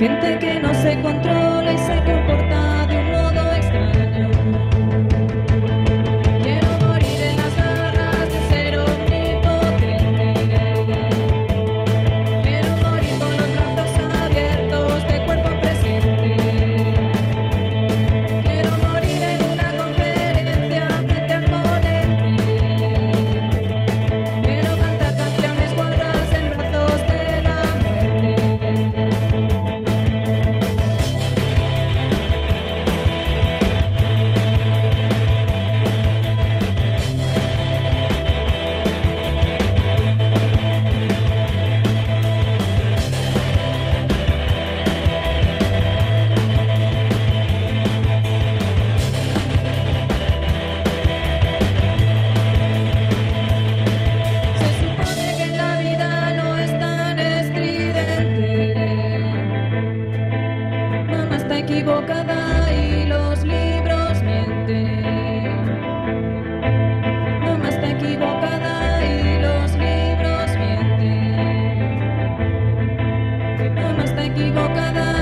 gente que no se controla y se controla. está equivocada y los libros mienten. Mamá está equivocada y los libros mienten. Mamá está equivocada.